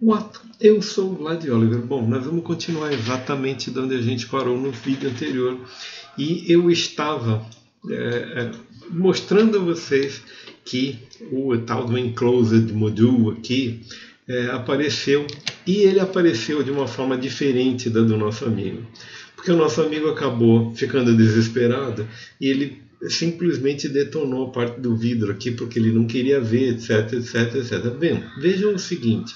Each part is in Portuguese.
What? Eu sou o Vlad Oliver. Bom, nós vamos continuar exatamente de onde a gente parou no vídeo anterior. E eu estava é, é, mostrando a vocês que o tal do Enclosed Module aqui é, apareceu e ele apareceu de uma forma diferente da do nosso amigo. Porque o nosso amigo acabou ficando desesperado e ele simplesmente detonou a parte do vidro aqui porque ele não queria ver, etc, etc, etc. Bem, vejam o seguinte,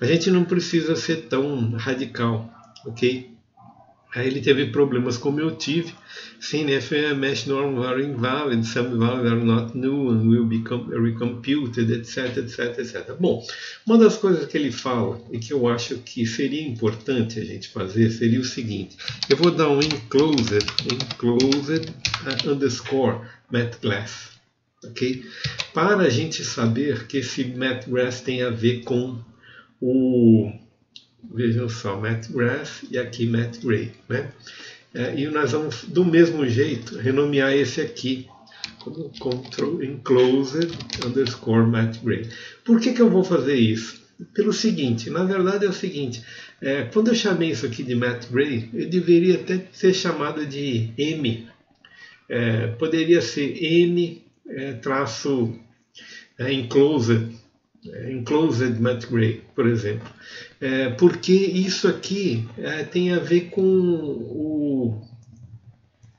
a gente não precisa ser tão radical, ok? Aí ele teve problemas como eu tive. A mesh norm are invalid, some values are not new and will be recomputed, etc, etc, etc. Bom, uma das coisas que ele fala e que eu acho que seria importante a gente fazer seria o seguinte. Eu vou dar um enclosed, enclosed uh, underscore matglass, ok? Para a gente saber que esse matglass tem a ver com o vejam só, Matt Grass e aqui Matt Gray. Né? É, e nós vamos, do mesmo jeito, renomear esse aqui como Control Enclosed underscore Matt Gray. Por que, que eu vou fazer isso? Pelo seguinte, na verdade é o seguinte, é, quando eu chamei isso aqui de Matt Gray, eu deveria até ser chamado de M. É, poderia ser M é, traço é, Enclosed Enclosed Matt Gray, por exemplo. É, porque isso aqui é, tem a ver com o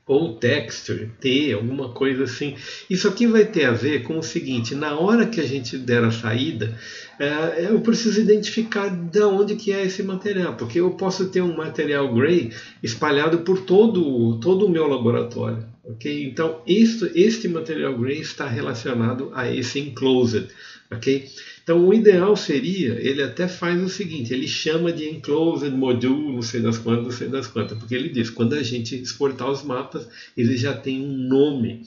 ou texture, T, alguma coisa assim. Isso aqui vai ter a ver com o seguinte: na hora que a gente der a saída, é, eu preciso identificar de onde que é esse material, porque eu posso ter um material gray espalhado por todo, todo o meu laboratório. Ok? Então, isso, este material gray está relacionado a esse enclosed. ok? Então, o ideal seria, ele até faz o seguinte, ele chama de enclosed module, não sei das quantas, não sei das quantas, porque ele diz, quando a gente exportar os mapas, ele já tem um nome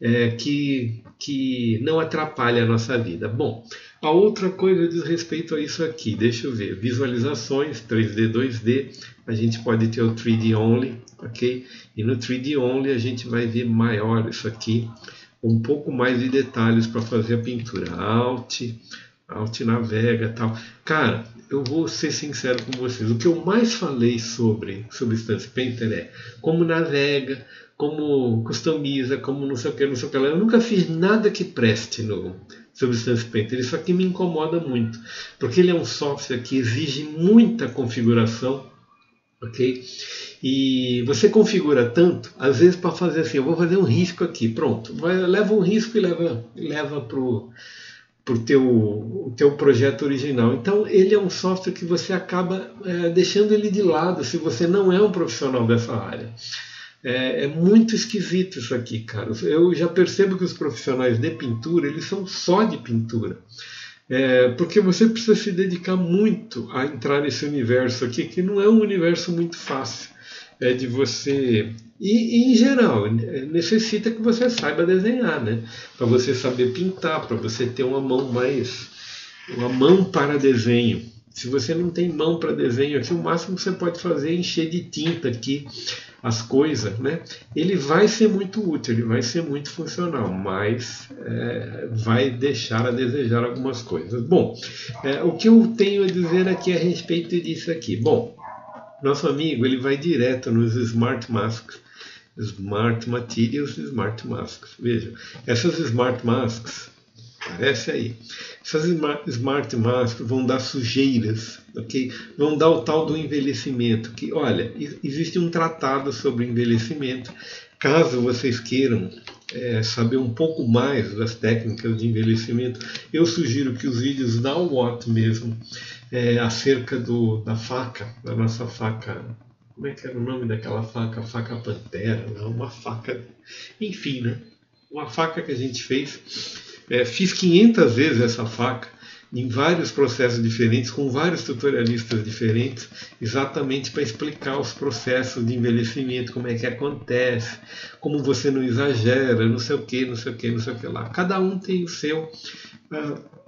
é, que, que não atrapalha a nossa vida. Bom, a outra coisa diz respeito a isso aqui, deixa eu ver, visualizações 3D, 2D, a gente pode ter o 3D Only, ok? E no 3D Only a gente vai ver maior isso aqui, um pouco mais de detalhes para fazer a pintura. Alt, Alt navega tal. Cara, eu vou ser sincero com vocês. O que eu mais falei sobre Substance Painter é como navega, como customiza, como não sei o que, não sei o que. Eu nunca fiz nada que preste no Substance Painter. Isso aqui me incomoda muito, porque ele é um software que exige muita configuração, ok? E você configura tanto, às vezes para fazer assim, eu vou fazer um risco aqui, pronto, vai, leva um risco e leva, leva para o teu, teu projeto original. Então, ele é um software que você acaba é, deixando ele de lado se você não é um profissional dessa área. É, é, muito esquisito isso aqui, cara. Eu já percebo que os profissionais de pintura, eles são só de pintura. É, porque você precisa se dedicar muito a entrar nesse universo aqui, que não é um universo muito fácil é, de você e, e, em geral, necessita que você saiba desenhar, né? Para você saber pintar, para você ter uma mão mais. uma mão para desenho. Se você não tem mão para desenho aqui, o máximo que você pode fazer é encher de tinta aqui as coisas, né? Ele vai ser muito útil, ele vai ser muito funcional, mas é, vai deixar a desejar algumas coisas. Bom, é, o que eu tenho a dizer aqui a respeito disso aqui? Bom, nosso amigo ele vai direto nos Smart Masks Smart Materials Smart Masks. Vejam, essas Smart Masks, aparece aí, essas Smart Masks vão dar sujeiras, ok? Vão dar o tal do envelhecimento, que, olha, existe um tratado sobre envelhecimento, caso vocês queiram é, saber um pouco mais das técnicas de envelhecimento, eu sugiro que os vídeos da Watt mesmo, é, acerca do, da faca, da nossa faca como é que era o nome daquela faca? Faca Pantera, não, uma faca. Enfim, né? Uma faca que a gente fez. É, fiz 500 vezes essa faca, em vários processos diferentes, com vários tutorialistas diferentes, exatamente para explicar os processos de envelhecimento, como é que acontece, como você não exagera, não sei o que, não sei o que, não sei o que lá. Cada um tem o seu. Uh,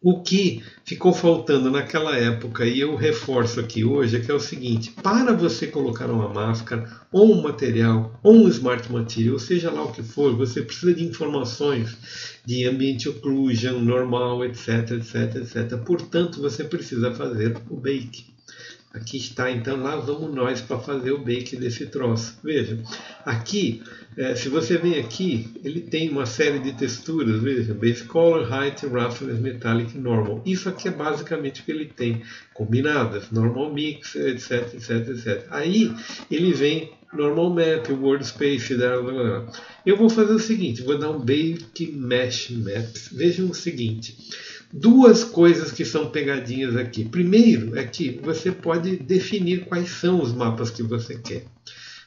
O que ficou faltando naquela época, e eu reforço aqui hoje, é que é o seguinte: para você colocar uma máscara, ou um material, ou um smart material, seja lá o que for, você precisa de informações de ambiente occlusion, normal, etc, etc, etc. Portanto, você precisa fazer o bake. Aqui está, então lá vamos nós para fazer o bake desse troço. Veja, aqui, é, se você vem aqui, ele tem uma série de texturas, veja, Base Color, Height, Roughness, Metallic, Normal. Isso aqui é basicamente o que ele tem, combinadas, Normal Mix, etc, etc, etc. Aí ele vem Normal Map, World Space, blá, blá, blá. eu vou fazer o seguinte, vou dar um Bake Mesh Maps. Vejam o seguinte, duas coisas que são pegadinhas aqui. Primeiro é que você pode definir quais são os mapas que você quer.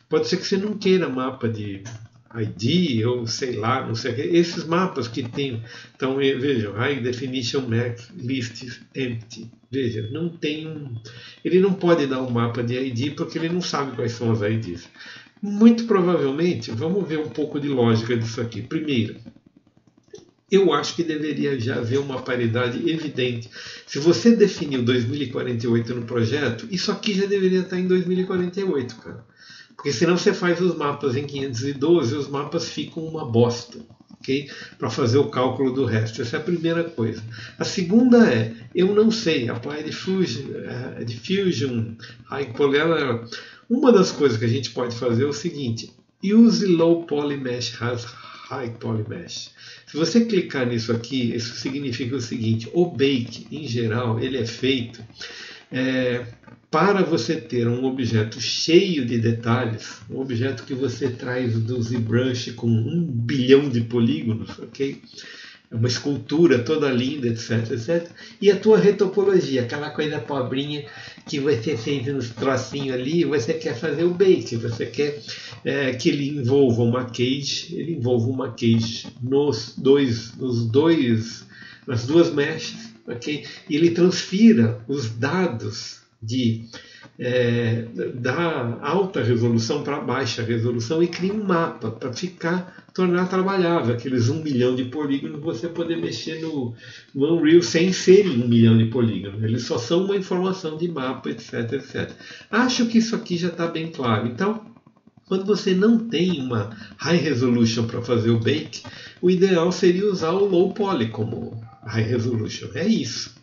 Pode ser que você não queira mapa de ID ou sei lá, não sei o que. Esses mapas que tem, então vejam, High Definition Map List Empty. Veja, não tem um, ele não pode dar um mapa de ID porque ele não sabe quais são as IDs. Muito provavelmente, vamos ver um pouco de lógica disso aqui. Primeiro, eu acho que deveria já haver uma paridade evidente. Se você definiu 2048 no projeto, isso aqui já deveria estar em 2048, cara. Porque senão você faz os mapas em 512 e os mapas ficam uma bosta. ok? Para fazer o cálculo do resto. Essa é a primeira coisa. A segunda é, eu não sei, Apply Diffusion, uh, diffusion High Polymer. Uma das coisas que a gente pode fazer é o seguinte: use Low Polymesh has High Polymesh. Se você clicar nisso aqui, isso significa o seguinte: o bake, em geral, ele é feito é, para você ter um objeto cheio de detalhes, um objeto que você traz do ZBrush com um bilhão de polígonos, ok? É uma escultura toda linda, etc, etc. E a tua retopologia, aquela coisa pobrinha que você fez nos trocinhos ali, você quer fazer o bake, você quer é, que ele envolva uma cage, ele envolva uma cage nos dois, nos dois, nas duas meshes, ok? E ele transfira os dados de é, da alta resolução para baixa resolução e cria um mapa para ficar tornar trabalhável aqueles um milhão de polígonos você poder mexer no, no Unreal sem ser um milhão de polígonos. Eles só são uma informação de mapa etc etc acho que isso aqui já está bem claro. Então quando você não tem uma high resolution para fazer o bake o ideal seria usar o low poly como high resolution. É isso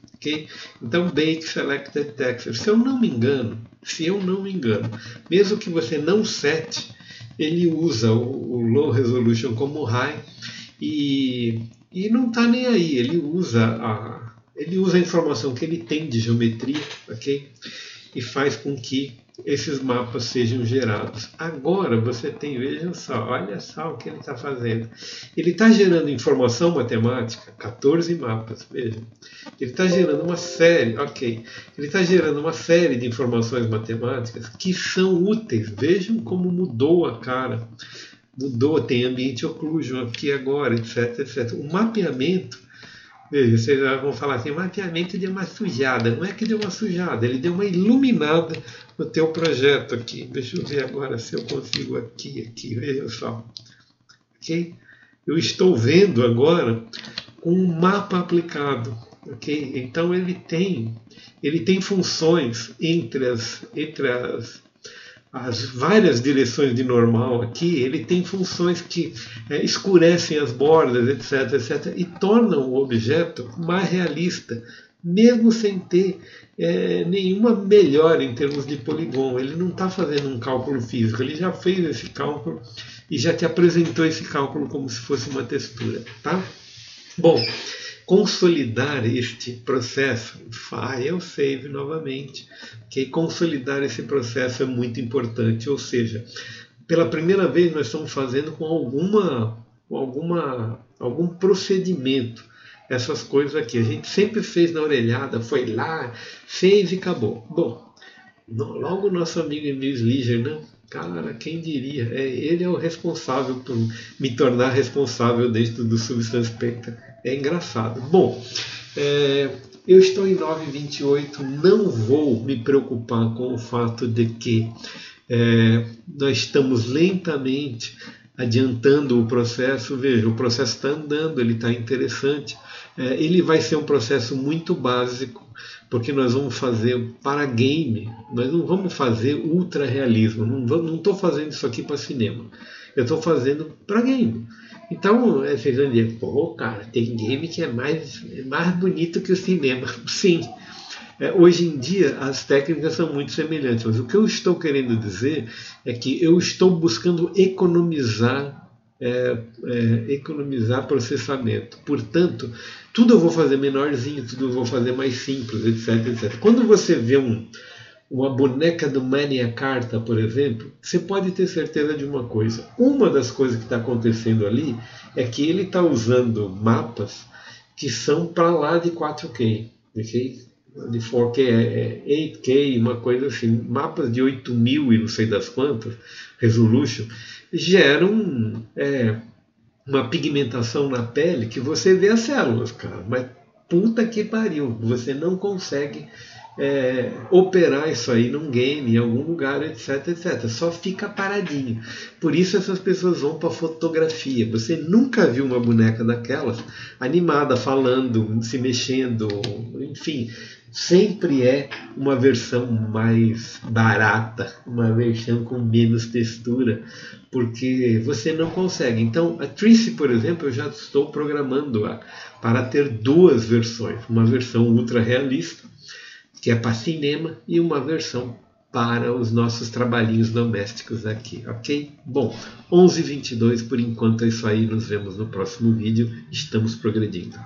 Então, Bake Selected Texture. Se eu não me engano, se eu não me engano, mesmo que você não sete, ele usa o, o Low Resolution como High e, e não está nem aí. Ele usa a, ele usa a informação que ele tem de geometria, ok? E faz com que esses mapas sejam gerados. Agora você tem, vejam só, olha só o que ele está fazendo. Ele está gerando informação matemática, 14 mapas, vejam. Ele está gerando uma série, ok. Ele está gerando uma série de informações matemáticas que são úteis. Vejam como mudou a cara. Mudou, tem ambiente occlusion aqui agora, etc, etc. O mapeamento Vocês vão falar assim, mapeamento deu uma sujada. Não é que deu uma sujada, ele deu uma iluminada no teu projeto aqui. Deixa eu ver agora se eu consigo aqui, aqui, veja só. Ok? Eu estou vendo agora um mapa aplicado. Ok? Então ele tem, ele tem funções entre as, entre as as várias direções de normal aqui, ele tem funções que é, escurecem as bordas, etc, etc, e tornam o objeto mais realista, mesmo sem ter é, nenhuma melhora em termos de poligon. Ele não está fazendo um cálculo físico, ele já fez esse cálculo e já te apresentou esse cálculo como se fosse uma textura. Tá? Bom, consolidar este processo, file save novamente, que consolidar esse processo é muito importante, ou seja, pela primeira vez nós estamos fazendo com alguma, alguma algum procedimento essas coisas aqui. A gente sempre fez na orelhada, foi lá, fez e acabou. Bom, logo nosso amigo Emil Sliger, né? Cara, quem diria? É, ele é o responsável por me tornar responsável dentro do Substance Spectra. É engraçado. Bom, é, eu estou em 928, não vou me preocupar com o fato de que é, nós estamos lentamente adiantando o processo. Veja, o processo está andando, ele está interessante. é, ele vai ser um processo muito básico, porque nós vamos fazer para game, nós não vamos fazer ultra realismo, não estou fazendo isso aqui para cinema, eu estou fazendo para game. Então, vocês vão dizer, pô, cara, tem game que é mais, é mais bonito que o cinema. Sim, é, hoje em dia as técnicas são muito semelhantes, mas o que eu estou querendo dizer é que eu estou buscando economizar é, é, economizar processamento. Portanto, tudo eu vou fazer menorzinho, tudo eu vou fazer mais simples, etc, etc. Quando você vê um, uma boneca do Mania Carta, por exemplo, você pode ter certeza de uma coisa. Uma das coisas que está acontecendo ali é que ele está usando mapas que são para lá de 4K. Okay? De 4K, é, 8K, é uma coisa assim. Mapas de 8000 e não sei das quantas, resolution, geram é, uma pigmentação na pele que você vê as células, cara. Mas puta que pariu, você não consegue é, operar isso aí num game, em algum lugar, etc, etc. Só fica paradinho. Por isso essas pessoas vão para fotografia. Você nunca viu uma boneca daquelas animada, falando, se mexendo, enfim. Sempre é uma versão mais barata, uma versão com menos textura, porque você não consegue. Então, a Trice, por exemplo, eu já estou programando-a para ter duas versões: uma versão ultra realista que é para cinema, e uma versão para os nossos trabalhinhos domésticos aqui, ok? Bom, 11h22 por enquanto é isso aí, nos vemos no próximo vídeo, estamos progredindo.